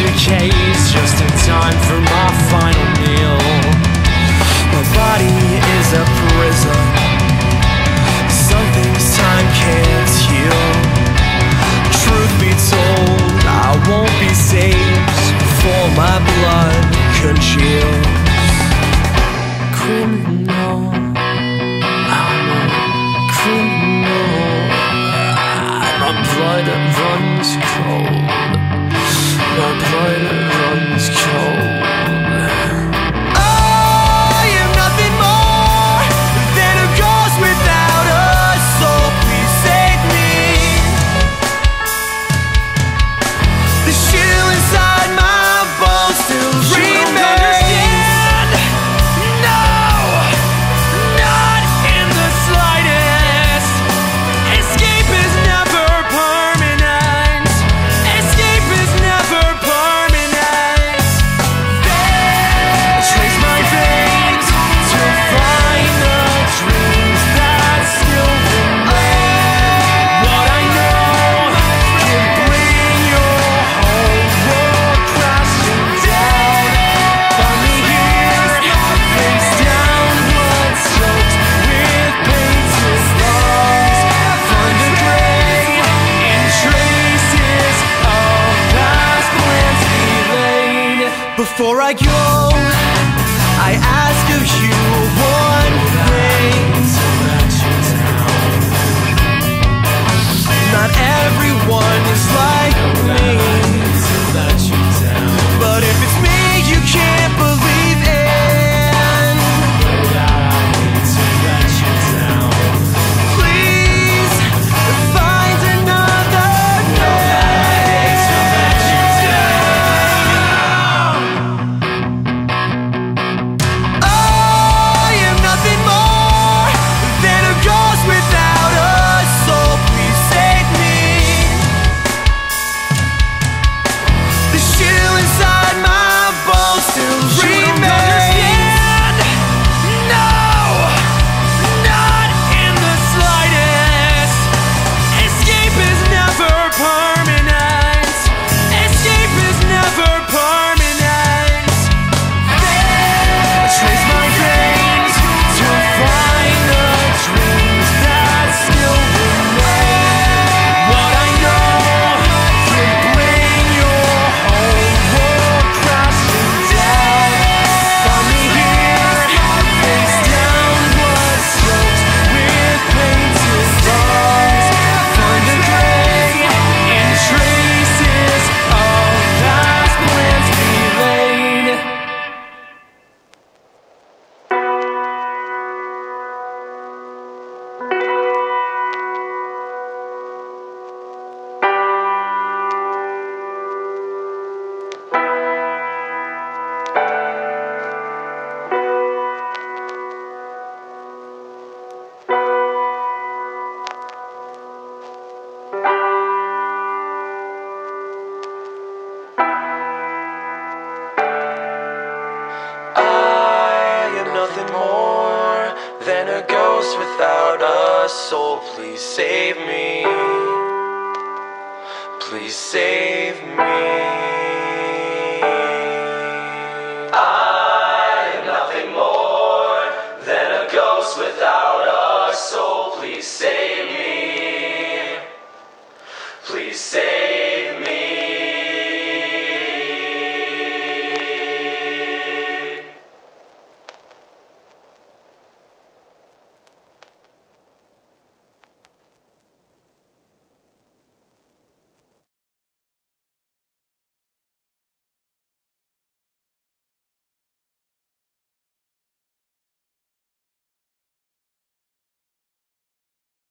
aftercase just in time for my final meal. My body is a prison. Some things time can't heal. Truth be told, I won't be saved before my blood congeals. Criminal. I'm a criminal. My blood runs cold blood runs cold. soul, please save me. Please save me. I am nothing more than a ghost without a soul, please save me. Please save me.